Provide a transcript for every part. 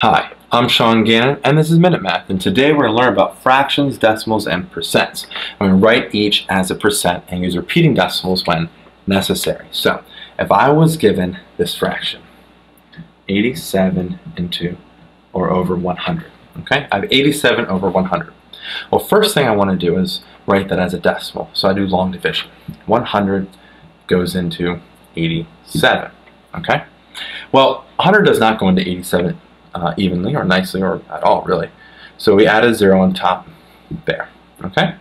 Hi, I'm Sean Gannon, and this is Minute Math, and today we're going to learn about fractions, decimals, and percents. I'm going to write each as a percent and use repeating decimals when necessary. So, if I was given this fraction, 87 into or over 100, okay? I have 87 over 100. Well, first thing I want to do is write that as a decimal, so I do long division. 100 goes into 87, okay? Well, 100 does not go into 87 uh, evenly or nicely or at all really. So we add a zero on top there. Okay?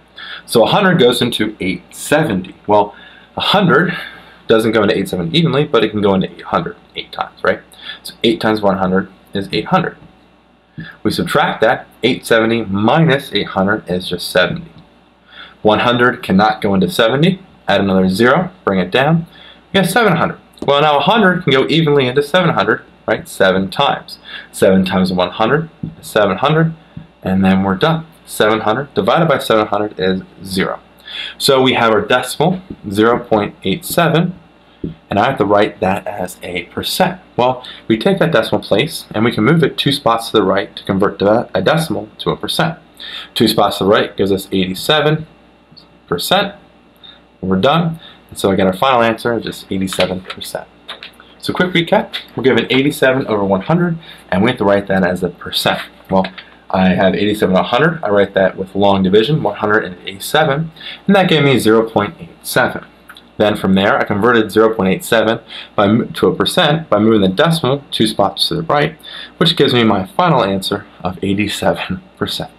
So 100 goes into 870. Well, 100 doesn't go into 870 evenly, but it can go into 800 eight times, right? So 8 times 100 is 800. We subtract that, 870 minus 800 is just 70. 100 cannot go into 70, add another zero, bring it down, we get 700. Well, now 100 can go evenly into 700, right? Seven times. Seven times 100 is 700, and then we're done. 700 divided by 700 is zero. So we have our decimal, 0.87, and I have to write that as a percent. Well, we take that decimal place, and we can move it two spots to the right to convert a decimal to a percent. Two spots to the right gives us 87 percent. We're done. So get our final answer of just 87 percent. So quick recap, we're given 87 over 100, and we have to write that as a percent. Well, I have 87 over 100, I write that with long division, 187, and that gave me 0.87. Then from there, I converted 0.87 by, to a percent by moving the decimal two spots to the right, which gives me my final answer of 87%.